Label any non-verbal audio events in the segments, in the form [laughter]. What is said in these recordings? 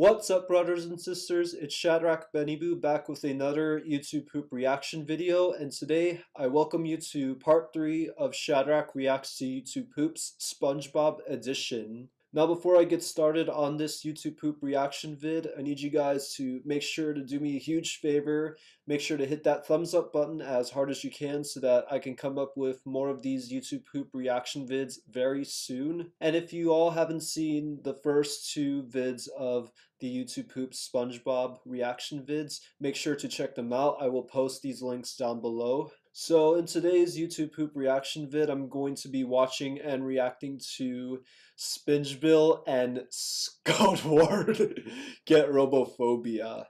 What's up, brothers and sisters? It's Shadrach Bennyboo back with another YouTube Poop reaction video, and today I welcome you to part 3 of Shadrach Reacts to YouTube Poop's SpongeBob edition. Now before I get started on this YouTube poop reaction vid, I need you guys to make sure to do me a huge favor. Make sure to hit that thumbs up button as hard as you can so that I can come up with more of these YouTube poop reaction vids very soon. And if you all haven't seen the first two vids of the YouTube poop SpongeBob reaction vids, make sure to check them out. I will post these links down below. So in today's YouTube poop reaction vid, I'm going to be watching and reacting to Spingebill and [laughs] Squidward [laughs] get robophobia.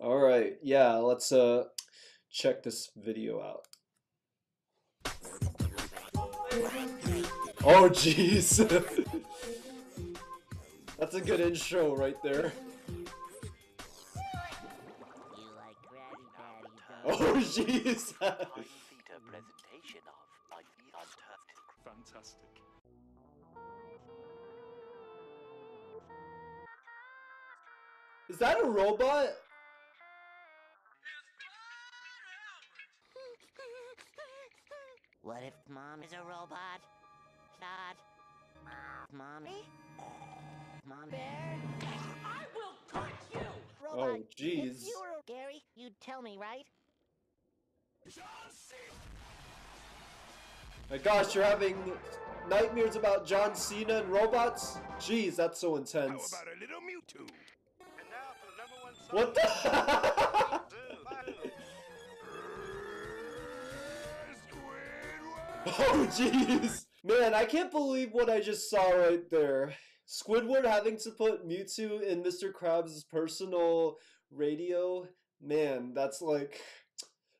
All right, yeah, let's uh check this video out. Oh jeez. [laughs] That's a good intro right there. [laughs] Oh jeez. presentation of Fantastic. Is that a robot? What if mom is a robot? Dad? Mommy? Mom bear? I will cut you! Oh, robot, oh, jeez. If you were Gary, you'd tell me, right? My gosh, you're having nightmares about John Cena and robots? Jeez, that's so intense. How about a little Mewtwo? What the? [laughs] oh jeez! Man, I can't believe what I just saw right there. Squidward having to put Mewtwo in Mr. Krabs' personal radio. Man, that's like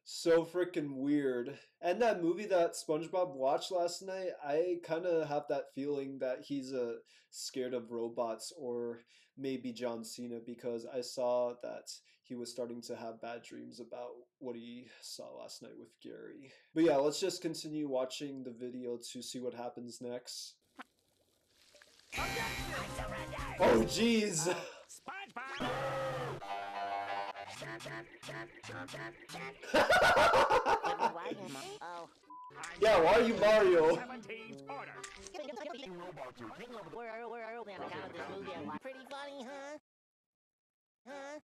so freaking weird. And that movie that SpongeBob watched last night, I kind of have that feeling that he's uh, scared of robots or maybe John Cena because I saw that he was starting to have bad dreams about what he saw last night with Gary. But yeah, let's just continue watching the video to see what happens next. Oh jeez! SpongeBob! Yeah, why are you Mario? Pretty funny, huh? Huh?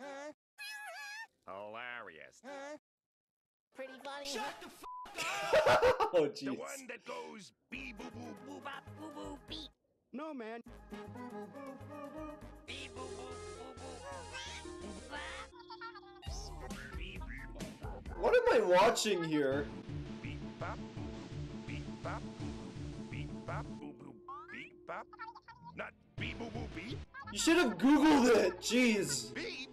Huh? Hilarious. Huh? Pretty funny. Shut the f up! oh, jeez. The one that goes bee boo boo boo bop boo boo beep. No, man. Bee boo boo. What am I watching here? Not. You should have Googled it. Jeez. [laughs]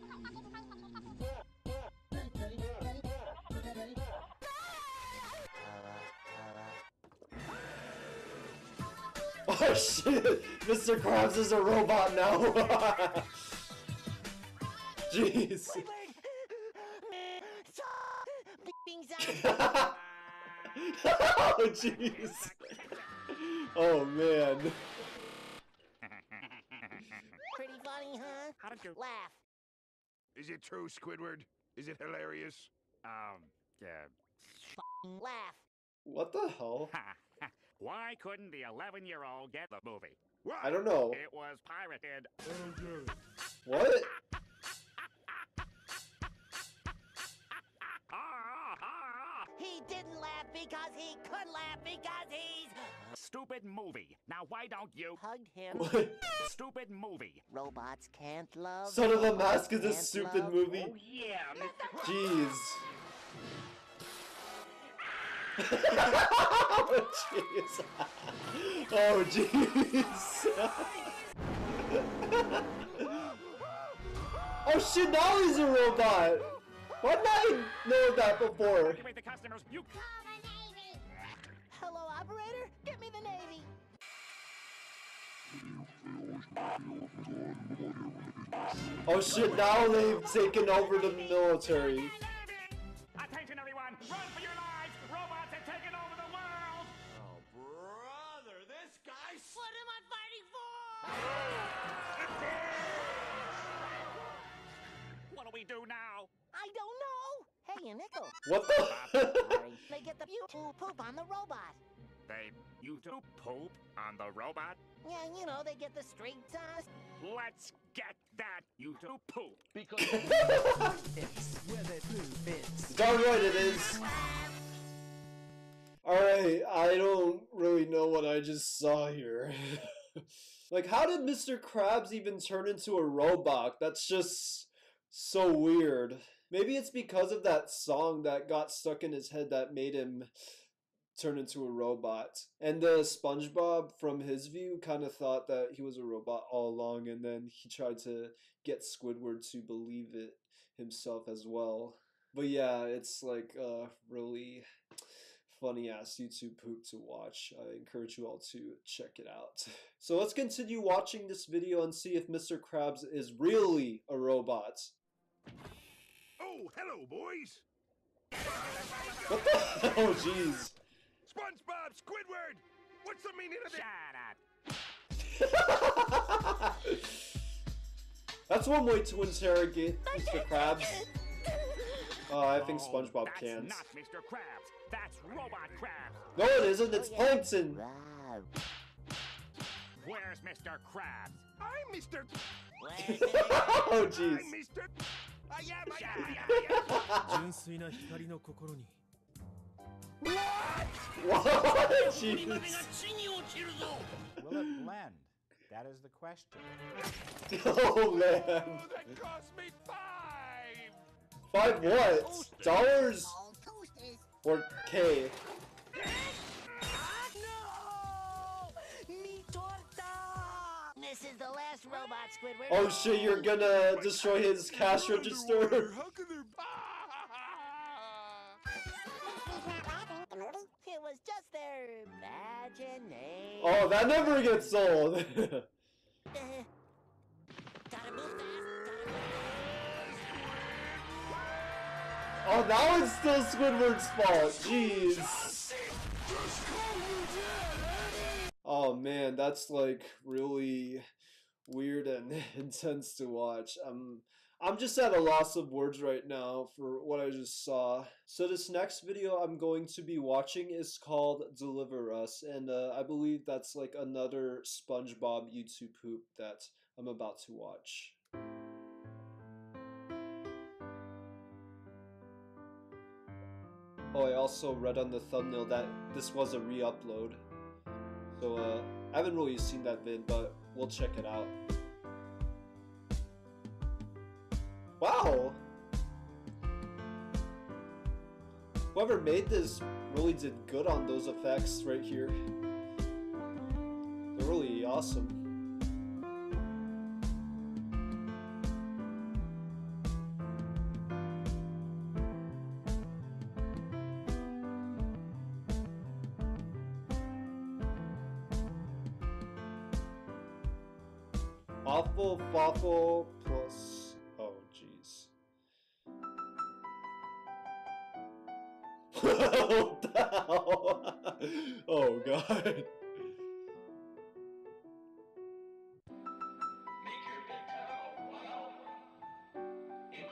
Oh shit! Mr. Krabs is a robot now! [laughs] Jeez! [laughs] [laughs] oh jeez! Oh man! Pretty funny, huh? How did you laugh? Is it true, Squidward? Is it hilarious? Um, yeah. laugh. What the hell? Why couldn't the 11 year old get the movie? What? I don't know. It was pirated. What? He didn't laugh because he could laugh because he's stupid movie. Now why don't you hugged him? What? [laughs] Stupid movie. Robots can't love. Son of the Mask is a stupid love. movie. Oh yeah. [laughs] Jeez. [laughs] oh jeez. Oh jeez. oh shit, now he's a robot. Why did I know that before? the customers. You call the Navy. Hello, operator. Get me the Navy. Oh shit, now they've taken over the military. Attention everyone, run for your lives! Robots have taken over the world! Oh brother, this guy! What am I fighting for? what do we do now? I don't know. Hey, a nickel. What the? They get the you to poop on the robot. They you do poop on the robot? Yeah, you know, they get the straight uh, Let's get that you do poop. Because [laughs] it's where the blue fits. Darn right it is. Alright, I don't really know what I just saw here. [laughs] like, how did Mr. Krabs even turn into a robot? That's just so weird. Maybe it's because of that song that got stuck in his head that made him turn into a robot. And the SpongeBob, from his view, kind of thought that he was a robot all along, and then he tried to get Squidward to believe it himself as well. But yeah, it's like a really funny ass YouTube poop to watch. I encourage you all to check it out. [laughs] So let's continue watching this video and see if Mr. Krabs is really a robot. Oh, hello, boys. What the hell? Jeez. SpongeBob, Squidward. What's the meaning of Shut that? up. [laughs] That's one way to interrogate Mr. Krabs. Oh, I think Oh, SpongeBob that's can't. not Mr. Krabs. That's Robot Krabs. No, it isn't. It's Oh, yeah. Plankton. Wow. Where's Mr. Krabs? I'm Mr. [laughs] oh, jeez. I'm Mr. I am. I Shut am. up. I am. 純粋な光の心に What? Jeez. Will it blend? That is [laughs] the question. Oh man. Oh, that cost me five. Five what? Dollars All toasters. or K? last robot, Squidward. Oh shit, you're gonna destroy his cash register? How can there? [laughs] It was just their imagination. Oh, that never gets old. Uh, gotta move fast. oh, now it's still Squidward's fault. Jeez. Oh man, that's like really weird and [laughs] intense to watch. I'm I'm just at a loss of words right now for what I just saw. So this next video I'm going to be watching is called Deliver Us, and uh, I believe that's like another SpongeBob YouTube poop that I'm about to watch. Oh, I also read on the thumbnail that this was a re-upload. So, uh, I haven't really seen that vid, but we'll check it out. Wow! Whoever made this really did good on those effects right here. They're really awesome. Awful plus. Oh, jeez. [laughs] [laughs] Oh, God.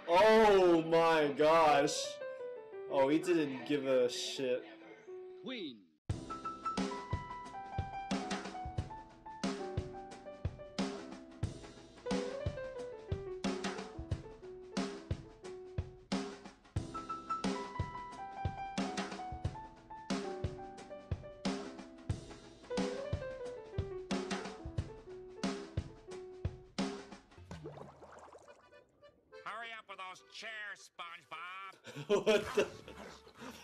Oh my gosh. Oh, he didn't give a shit. Queen those chairs, SpongeBob. [laughs] what the?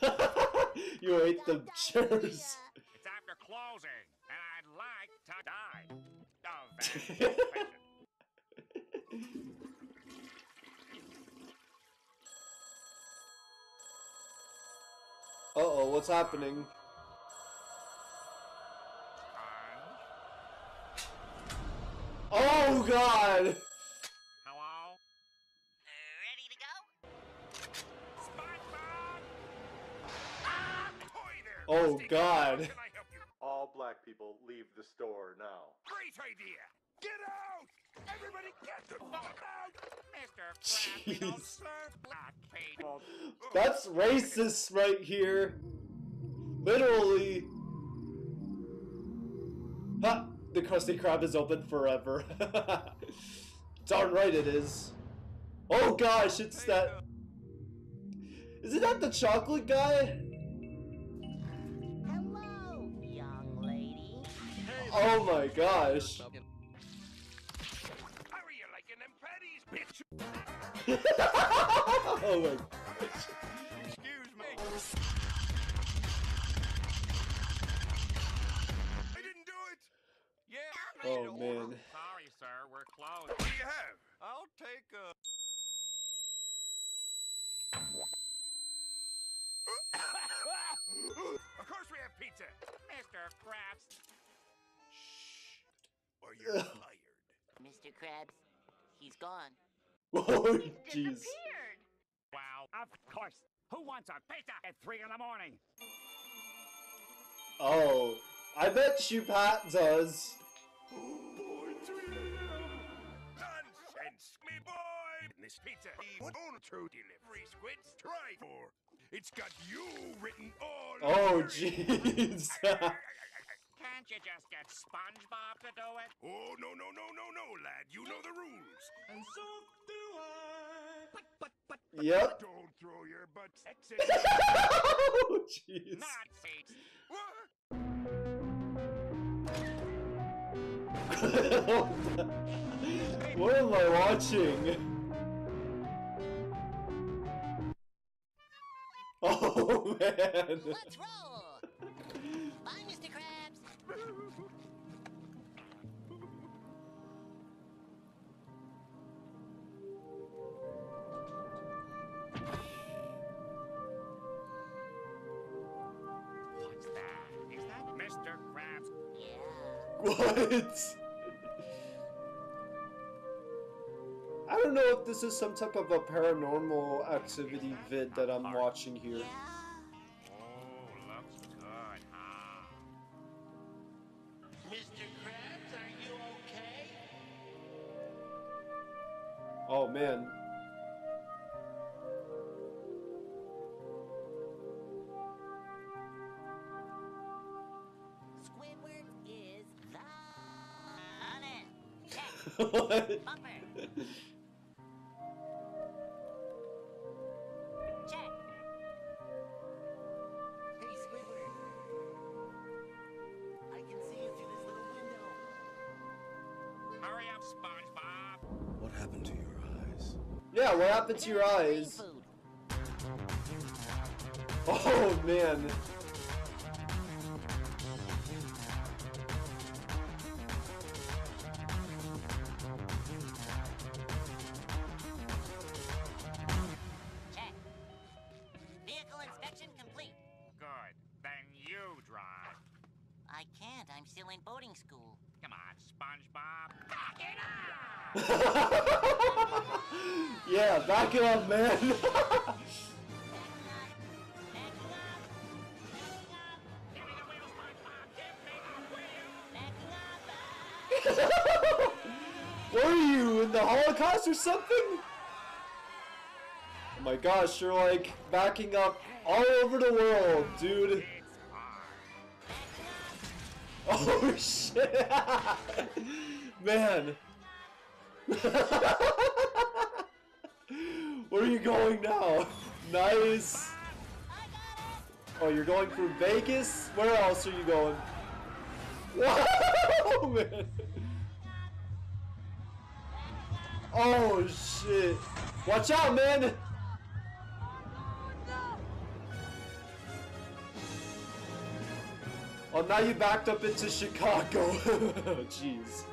[laughs] you ate the chairs. It's after closing, and I'd like to die Of uh oh, what's happening? Oh, God. How can I help you? All black people leave the store now. Great idea. Get out! Everybody Get the oh. fuck out! Mr. Krabs, we don't Jeez. serve black people. That's racist right here. Literally. Ha! The Krusty Krab is open forever. [laughs] Darn right it is. Oh gosh, it's that. Uh, Isn't that the chocolate guy? Oh my gosh. How are you liking bitch? oh my gosh. Excuse me. I didn't do it. Yeah. Oh man. Sorry, sir, we're closed. What do you have? I'll take a. [laughs] you're [laughs] fired. Mr. Krabs, he's gone. [laughs] Oh jeez. Wow, of course. Who wants a pizza at 3 in the morning? Oh, I bet you Pat does. Oh boy, Nonsense, me boy. This pizza is on true delivery squids. Try for. It's got you written all Oh jeez. [laughs] Can't you just get SpongeBob to do it? Oh no no no no no, lad! You know the rules. And so do I. But, but, but, yep. Don't throw your butt exit. [laughs] oh jeez. Nazis. what? [laughs] what am I watching? Oh man. Let's roll! What? I don't know if this is some type of a paranormal activity vid that I'm watching here. Oh, looks good, huh? Mr. Krabs, are you okay? Oh man. What Check. I can see you through this little window. Hurry up, SpongeBob! What happened to your eyes? Yeah, what happened to your eyes? Oh man. Gosh, you're like backing up all over the world, dude. [laughs] Oh shit! [laughs] Man. [laughs] Where are you going now? Nice. Oh, you're going through Vegas? Where else are you going? Whoa, oh, man. Oh shit. Watch out, man. Oh, now you backed up into Chicago. [laughs] Jeez.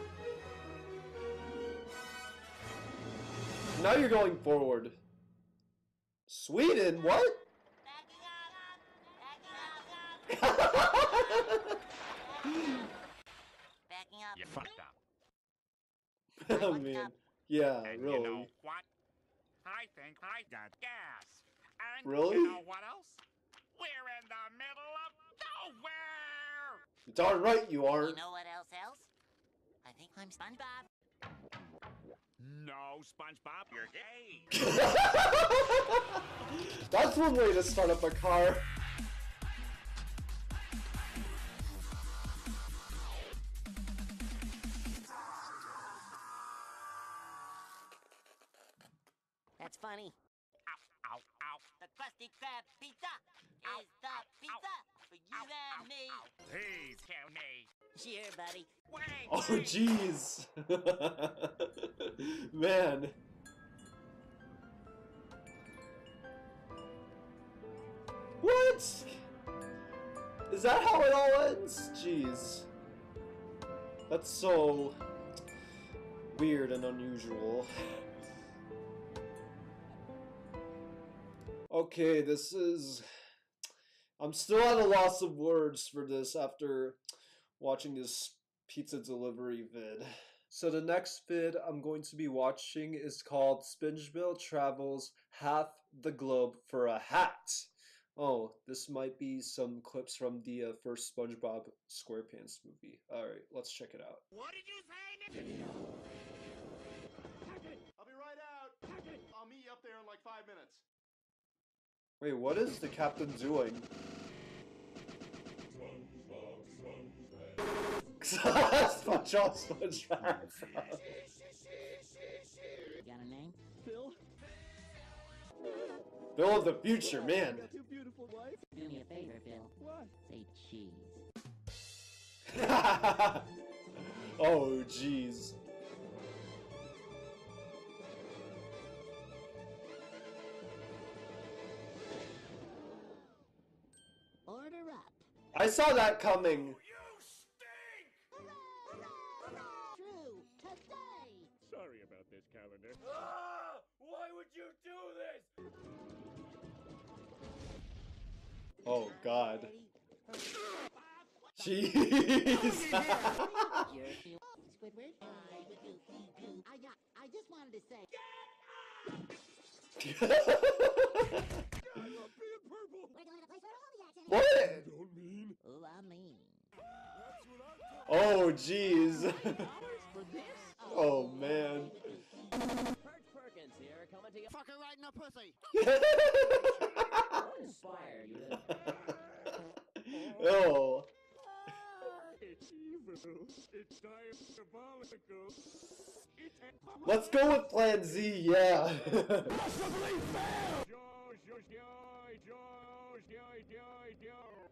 Now you're going forward. Sweden? What? [laughs] You fucked up. oh man. Yeah, And really. you know what? I think I got gas. And Really? you know what else? We're in the middle of nowhere! Darn right you You aren't. know what else else? I think I'm SpongeBob. No, SpongeBob, you're gay. [laughs] That's one way to start up a car. That's funny. Ow, ow, ow. The Krusty Krab pizza is the pizza for you and me. Please kill me. Sure, buddy. Wait, Oh jeez. [laughs] Man. What? Is that how it all ends? Jeez. That's so weird and unusual. Okay, this is. I'm still at a loss of words for this after watching this pizza delivery vid. So the next vid I'm going to be watching is called Spongebob Travels Half the Globe for a Hat. Oh, this might be some clips from the uh, first SpongeBob SquarePants movie. Alright, let's check it out. What did you say? I'll be right out. I'll meet you up there in like five minutes. Wait, what is the captain doing? SpongeBob, SpongeBob. Got a name? Bill of the future, man. Do me a favor, Bill. What? Say cheese. [laughs] oh, jeez. I saw that coming. You stink! True. Today. Sorry about this calendar. Ah! Why would you do this? Oh, God. Jeez. Squidward. I would do you. I. I just wanted to say. [laughs] We're going to all the action what? Don't mean. Oh, I mean. Oh, jeez. oh, man. Perkins here, coming to you. Fucker right in the pussy. Inspired you. oh. It's [laughs] evil. It's [laughs] diabolical. It's Let's go with Plan Z, yeah. [laughs]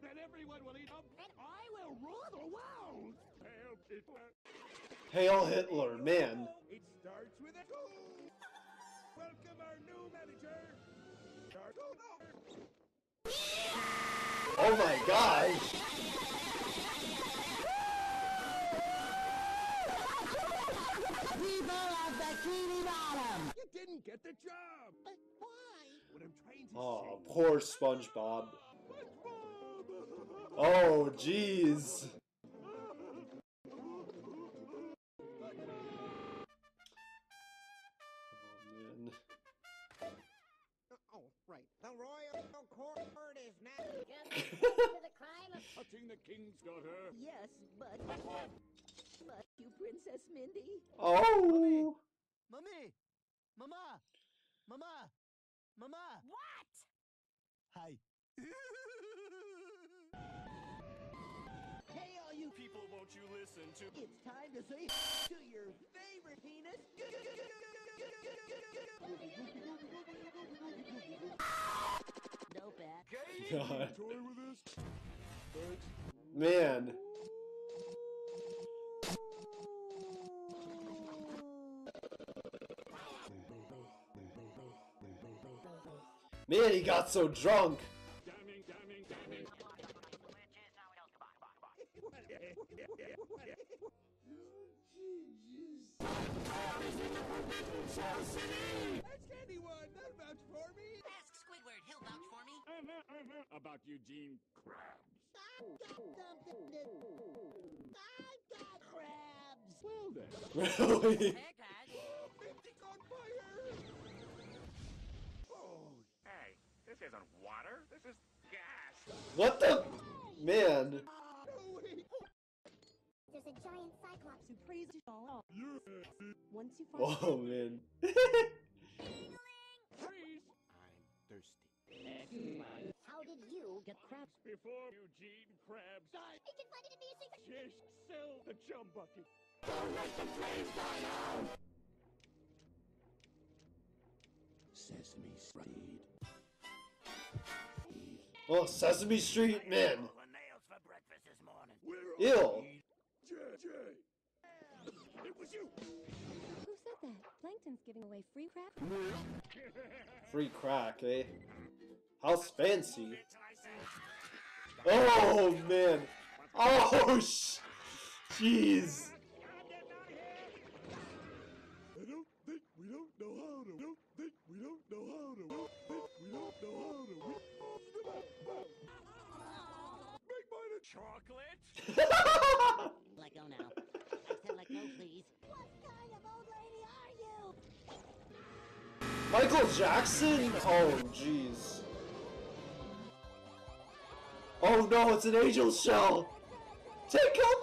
Then everyone will eat up. And I will rule the world. Help it. Hail Hitler, man. It starts with a two. Welcome our new manager. Oh my gosh. People of Bikini Bottom. You didn't get the job. But I'm trying to Oh, say. poor SpongeBob. SpongeBob. Oh, jeez. Oh, man. Uh, oh, right. The royal court is now. [laughs] to the crime of. Touching the king's daughter. Yes, but. But you, Princess Mindy. Oh. Mommy! Mama! Mama! Mama! What? Hi. Hey, all you People, won't you listen to It's time to say to your favorite penis. No bet. [laughs] God. Toy with us? Man. Man, he got so drunk. Damning, damning, damning. Ask anyone, they'll vouch for me. Ask Squidward. He'll vouch for me. About Eugene Krabs. I've got something to... I've got crabs. Well then. Really? This isn't water. This is gas. What the? Man. There's a giant cyclops. To praise all. Once you find Oh man. Freeze! I'm thirsty. How did you get crabs? Before Eugene Krabs died, I confided in me a secret? Shish, sell the chum bucket. Sesame Street. Oh, Sesame Street, man. The nails for breakfast this morning. Where Ew. Jay, Jay. It was you. Who said that? Plankton's giving away free crab. [laughs] Free crack, eh? How's fancy? It's I said. Oh man. Oh sh. Jeez. I don't think we don't know how to. Michael Jackson? Oh jeez. Oh no, it's an angel shell. Take cover!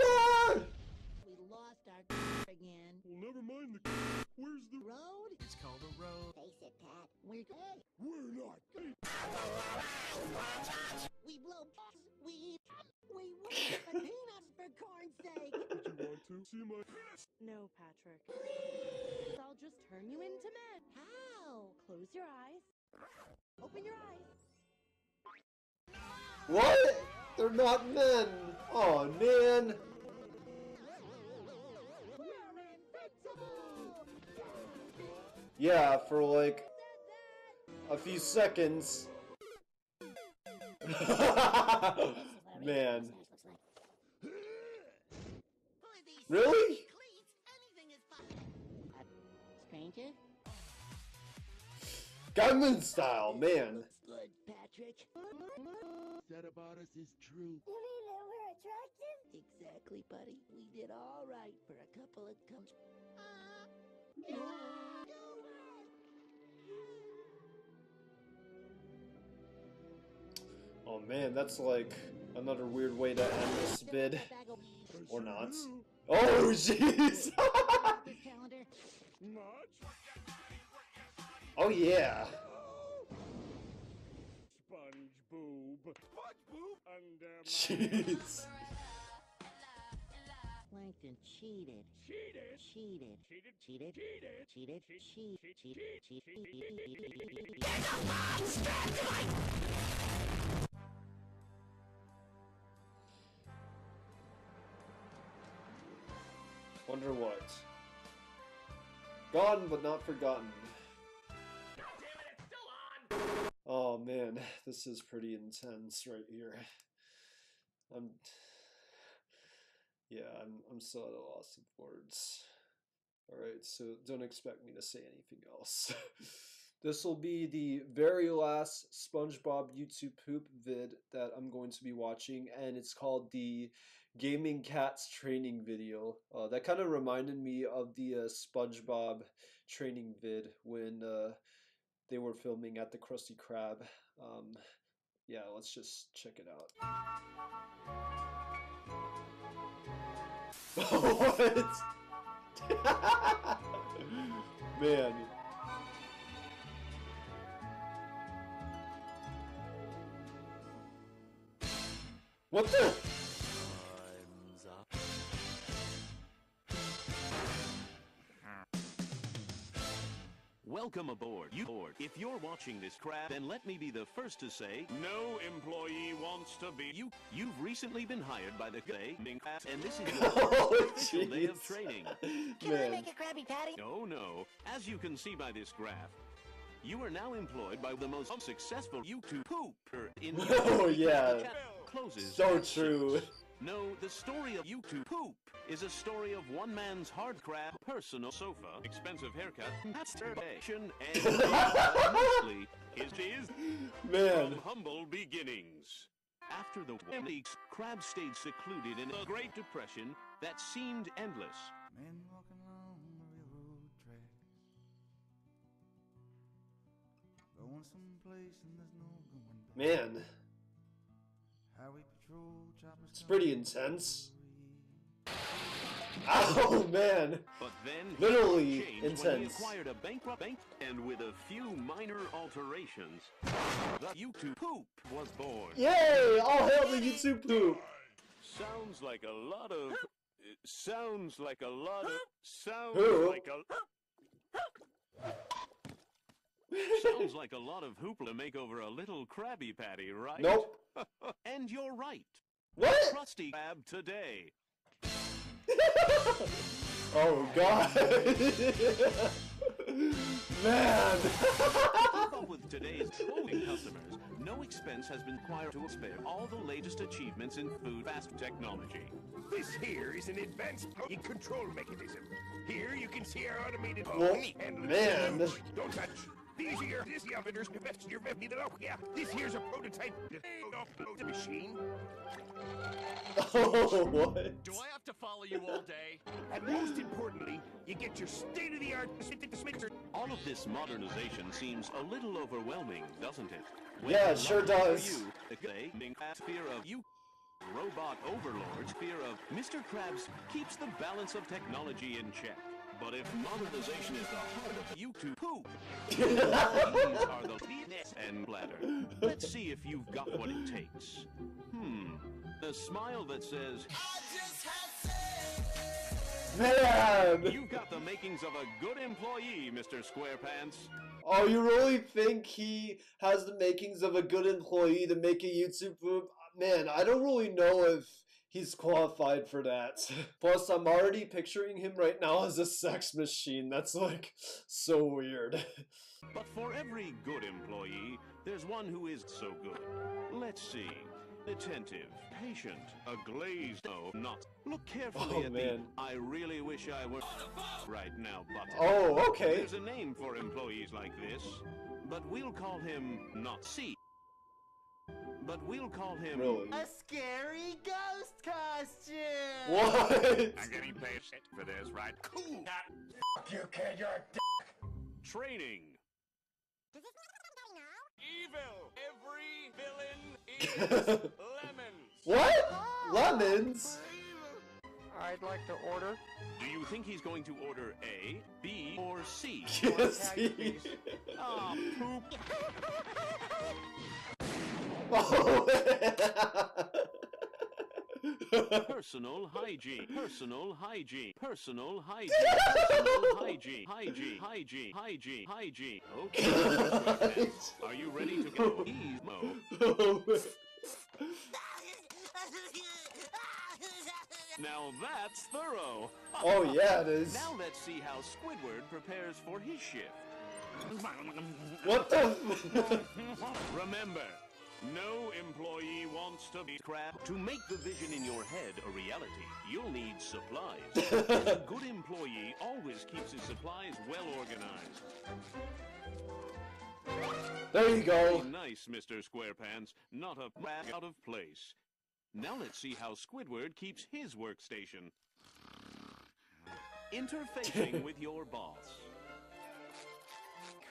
Not men. Oh man. Yeah, for like a few seconds. [laughs] Man. Really? stranger? Gunman style, man. Good, Patrick. That about us is true. You mean that we're attractive? Exactly, buddy. We did all right for a couple of comes. Oh man, that's like another weird way to end this vid. Or not. Oh [laughs] jeez! This calendar. Much? oh yeah. Sponge boob. Sponge boob? Under Jeez. Plankton cheated. Cheated. Cheated. Cheated. Cheated. Cheated. Cheated. Cheat. Cheat. Cheat. Wonder what? Gone but not forgotten. Oh man, [sighs] this is pretty intense right here. I'm [sighs] Yeah, I'm I'm still at a loss of words. Alright, so don't expect me to say anything else. [laughs] this will be the very last SpongeBob YouTube poop vid that I'm going to be watching, and it's called the Gaming Cats training video. Uh, that kind of reminded me of the uh, SpongeBob training vid when uh, they were filming at the Krusty Krab. Um, yeah, let's just check it out. [laughs] what? [laughs] Man. What the? Welcome aboard. You board. If you're watching this crap, then let me be the first to say, No employee wants to be. you you've recently been hired by the gaming class, and this is [laughs] your Oh, official day of training. [laughs] Can I make a Krabby Patty? No, no. As you can see by this graph, you are now employed by the most successful YouTube pooper in [laughs] Oh, yeah. Closes. So at true. Six. No, the story of YouTube Poop is a story of one man's hard crab, personal sofa, expensive haircut, masturbation, and [laughs] mostly his is Man. from humble beginnings. After the weeks, Crab stayed secluded in a Great Depression that seemed endless. Men walking along the railroad tracks. Going someplace and there's no going back. Man. Highway patrol choppers It's pretty intense. Oh man, But then Literally changed when he intense. acquired a bankrupt bank, and with a few minor alterations, the YouTube Poop was born. yay! All hail the YouTube poop. Sounds like a lot of. Sounds like a lot of. Sounds like a. Sounds like a lot of hoopla to make over a little Krabby Patty, right? Nope. [laughs] and you're right. What? Krusty Krab today. [laughs] Oh god. [laughs] Man. Keep up with today's clothing customers. No expense has been required to spare all the latest achievements in food fast technology. This here is an advanced protein control mechanism. Here you can see our automated Well, handling man. Don't touch. These here, this here, vendors, your best, your best, oh, yeah. This here's a prototype of the machine. [laughs] Oh what? Do I have to follow you all day? [laughs] And most importantly, you get your state-of-the-art mixer. All of this modernization seems a little overwhelming, doesn't it? Yeah, it sure does. You, the gaming fear of you robot overlord's fear of Mr. Krabs keeps the balance of technology in check. But if modernization is the heart of YouTube poop, [laughs] these are the penis and bladder. Let's see if you've got what it takes. Hmm. A smile that says, Man. You've got the makings of a good employee, Mr. Squarepants. Oh, you really think he has the makings of a good employee to make a YouTube poop? Man, I don't really know if he's qualified for that. [laughs] Plus, I'm already picturing him right now as a sex machine. That's like so weird. [laughs] But for every good employee, there's one who is so good. Let's see. Attentive, patient, a glazed no, not. Look carefully Oh, at man. the I really wish I were right now button. Oh, okay. There's a name for employees like this, but we'll call him not C. But we'll call him Really? A scary ghost costume! What? I'm getting paid shit for this, right? Cool. Fuck you, kid. You're a d- training. Evil! Every villain is [laughs] lemons! what? Lemons? I'd like to order. Do you think he's going to order A, B, or C? Yes, tag, he- Ah, poop. [laughs] [laughs] Oh. [laughs] Personal hygiene. Personal hygiene. Personal hygiene. Personal [laughs] hygiene. Hygiene. Hygiene. Hygiene. Hygiene. Okay. [laughs] Are you ready to go? Oh. Ease mo. Now that's thorough. oh yeah, it is. Now let's see how Squidward prepares for his shift. What the? Remember, no employee wants to be crap. To make the vision in your head a reality, you'll need supplies. [laughs] a good employee always keeps his supplies well organized. there you go. Very nice, Mr. Squarepants. Not a rag out of place. Now let's see how Squidward keeps his workstation. [laughs] Interfacing with your boss.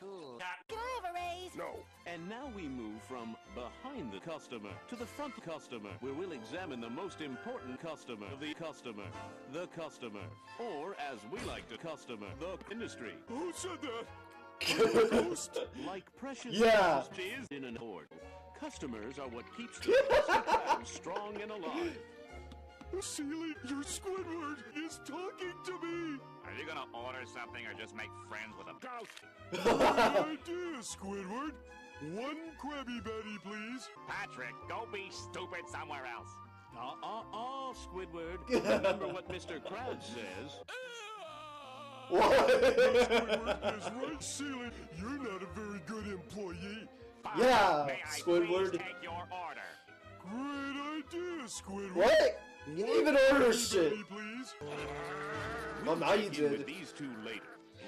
Cool. Can I have a raise? No. And now we move from behind the customer to the front customer, where we'll examine the most important customer the customer, the customer, or as we like to customer, the industry. Who said that? Like precious Yeah. is in an hoard. Customers are what keeps the Krusty [laughs] strong and alive. Sealy, your Squidward is talking to me. Are you gonna order something or just make friends with a ghost? [laughs] Good idea, Squidward. One Krabby Patty, please. Patrick, go be stupid somewhere else. Uh uh uh, Squidward. [laughs] Remember what Mr. Krabs says. What? Squidward is right, Sealy. You're not a very good employee. Fine. Yeah, May Squidward. please take your order? Great idea, Squidward. What? You didn't even order shit. Please. Well, now you Begin with did. these two later.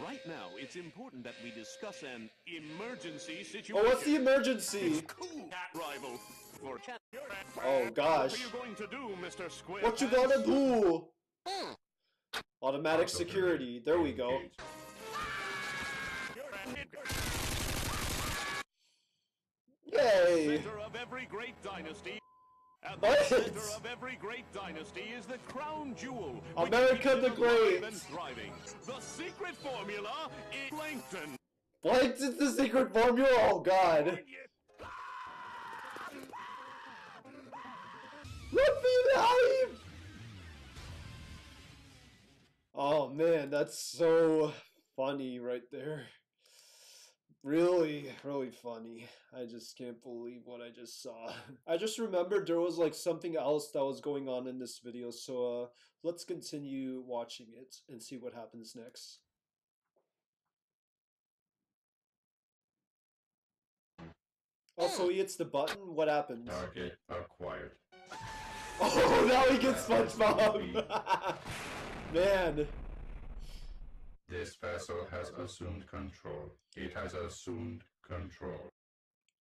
Right now, it's important that we discuss an emergency situation. Oh, what's the emergency? rival for? Oh gosh. What are you going to do, Mr. Square? What you gonna do? Automatic security. There we go. Yay! Center of every great dynasty. At the center of every great dynasty is the crown jewel. America the alive Great. and thriving. The secret formula is plankton. What is the secret formula? Oh god. Let me live! Oh man, that's so funny right there. Really, really funny. I just can't believe what I just saw. [laughs] I just remembered there was like something else that was going on in this video, so uh, let's continue watching it and see what happens next. Also, he hits the button. What happens? Target acquired. [laughs] Oh, now he gets SpongeBob! [laughs] Man. This vessel has assumed control. It has assumed control.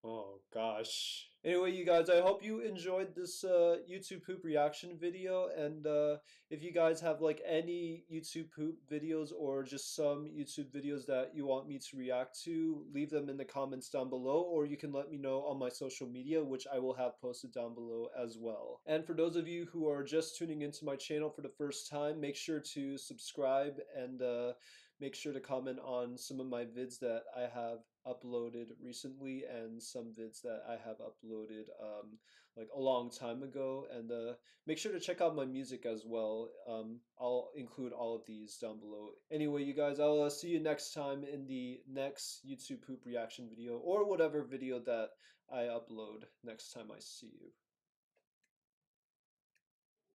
Oh gosh. Anyway, you guys, I hope you enjoyed this uh, YouTube poop reaction video. And uh, if you guys have like any YouTube poop videos or just some YouTube videos that you want me to react to, leave them in the comments down below, or you can let me know on my social media, which I will have posted down below as well. And for those of you who are just tuning into my channel for the first time, make sure to subscribe and uh, make sure to comment on some of my vids that I have uploaded recently and some vids that I have uploaded um, like a long time ago. And uh, make sure to check out my music as well. Um, I'll include all of these down below. Anyway, you guys, I'll uh, see you next time in the next YouTube poop reaction video or whatever video that I upload next time I see you.